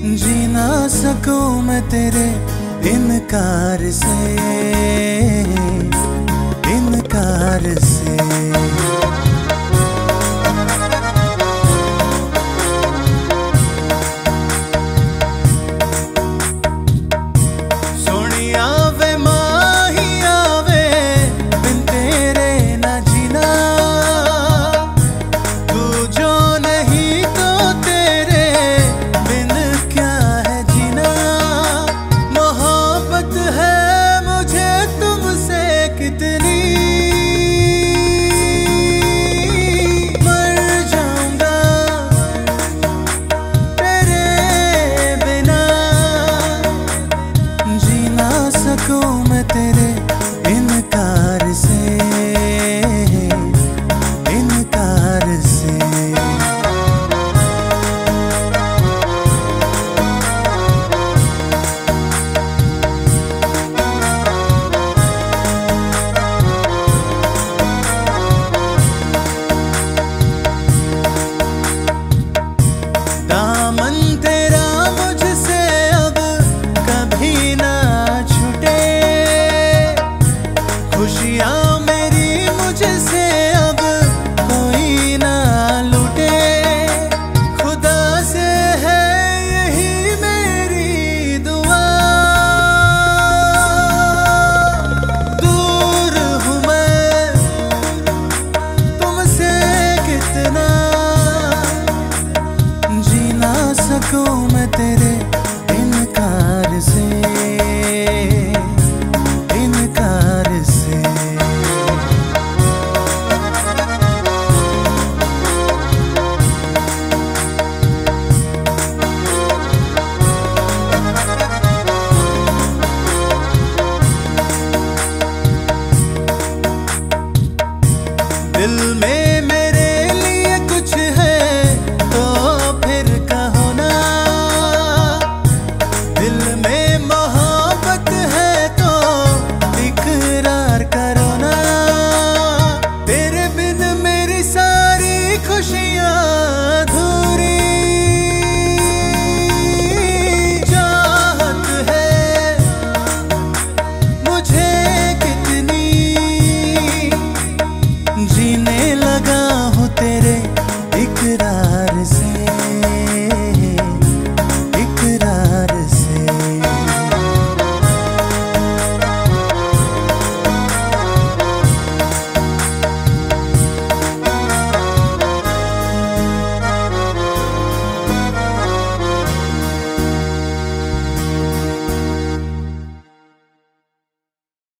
जी ना सकूँ मैं तेरे इनकार से। लगा हूँ तेरे